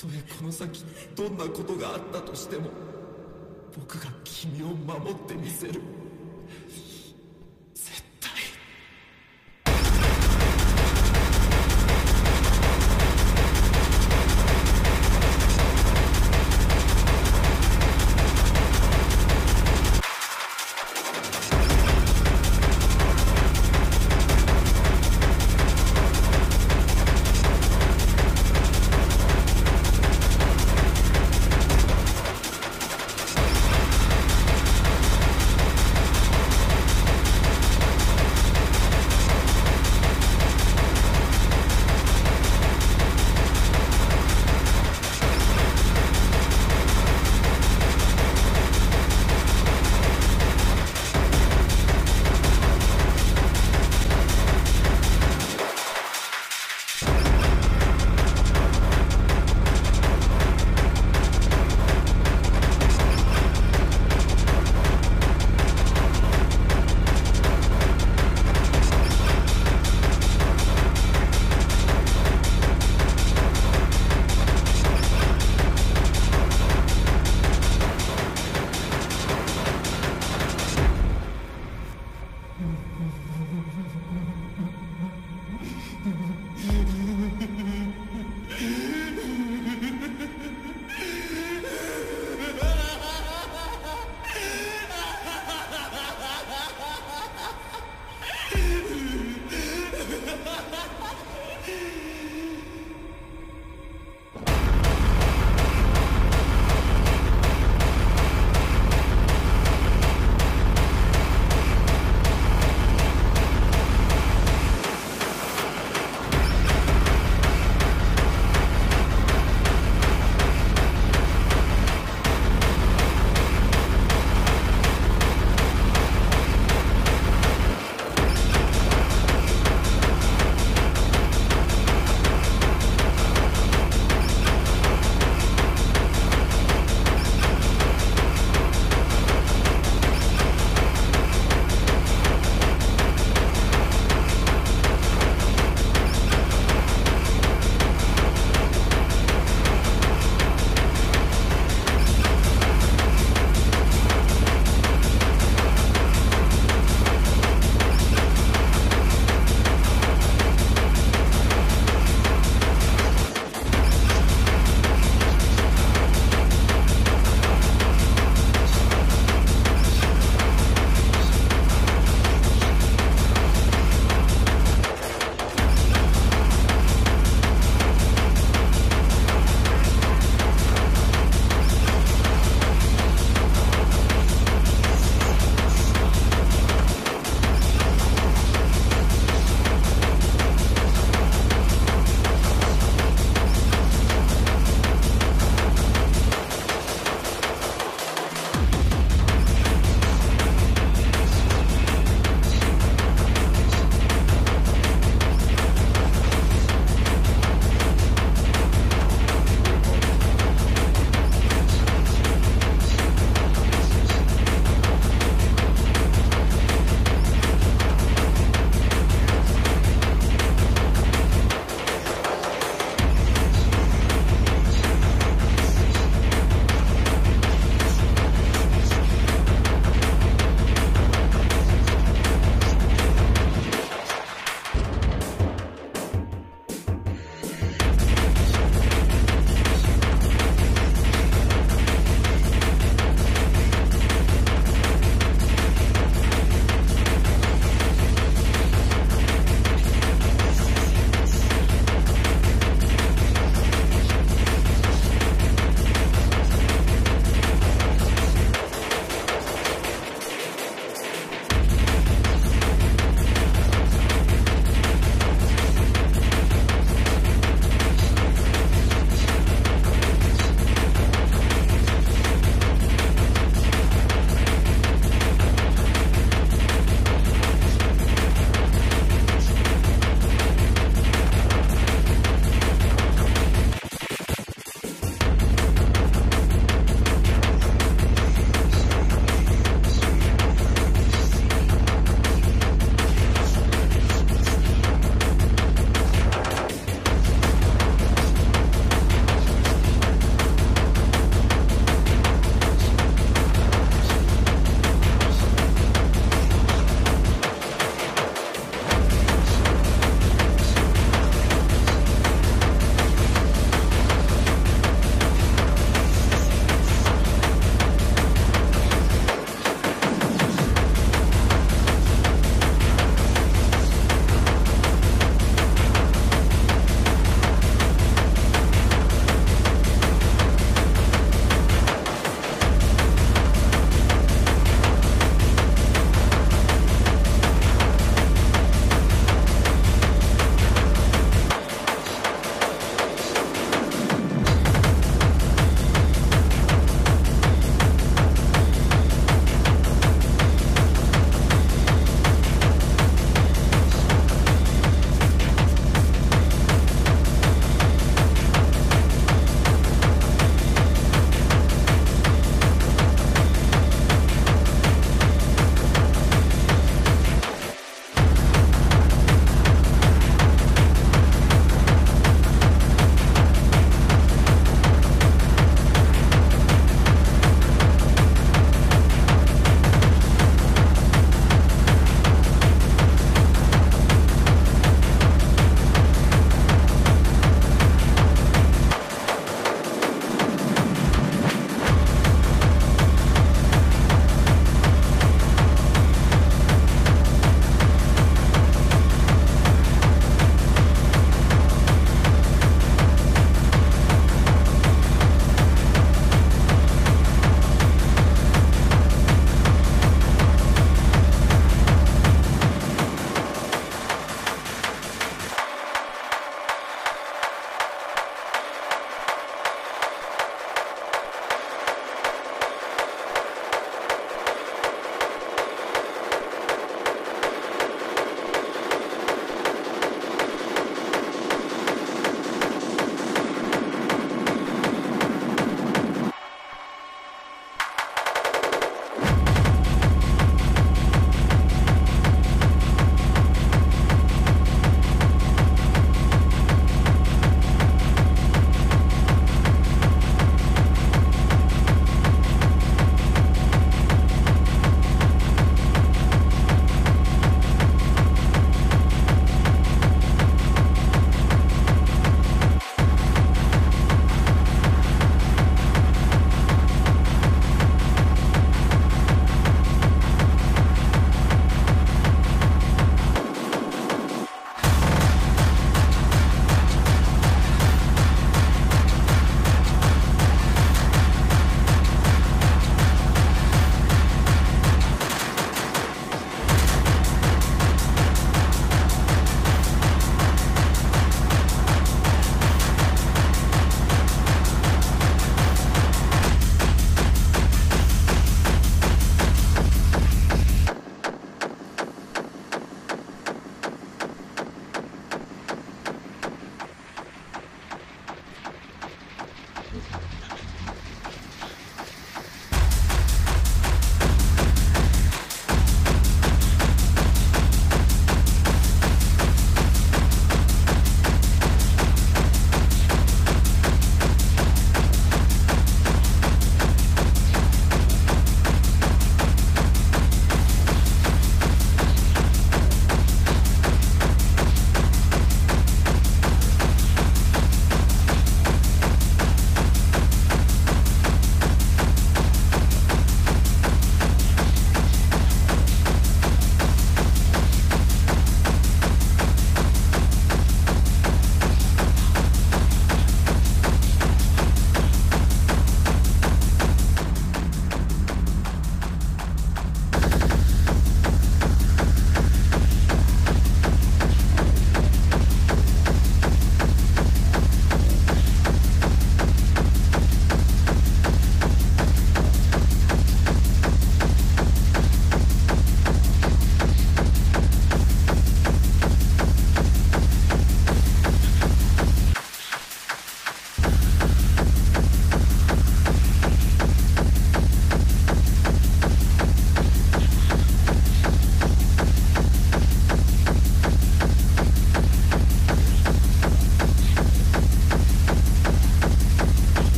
とえこの先どんなことがあったとしても僕が君を守ってみせる。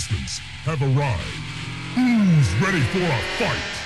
Reinforcements have arrived. Who's ready for a fight?